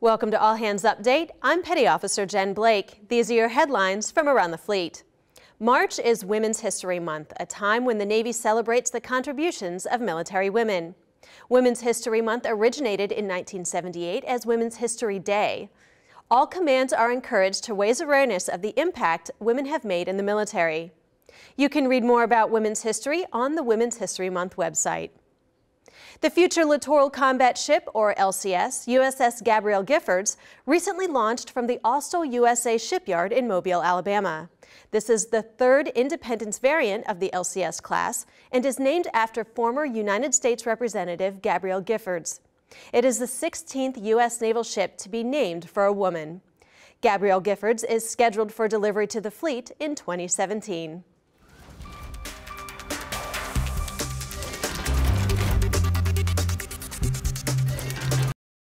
Welcome to All Hands Update. I'm Petty Officer Jen Blake. These are your headlines from around the fleet. March is Women's History Month, a time when the Navy celebrates the contributions of military women. Women's History Month originated in 1978 as Women's History Day. All commands are encouraged to raise awareness of the impact women have made in the military. You can read more about women's history on the Women's History Month website. The Future Littoral Combat Ship, or LCS, USS Gabrielle Giffords, recently launched from the Austal USA shipyard in Mobile, Alabama. This is the third Independence variant of the LCS class and is named after former United States Representative Gabrielle Giffords. It is the 16th U.S. naval ship to be named for a woman. Gabrielle Giffords is scheduled for delivery to the fleet in 2017.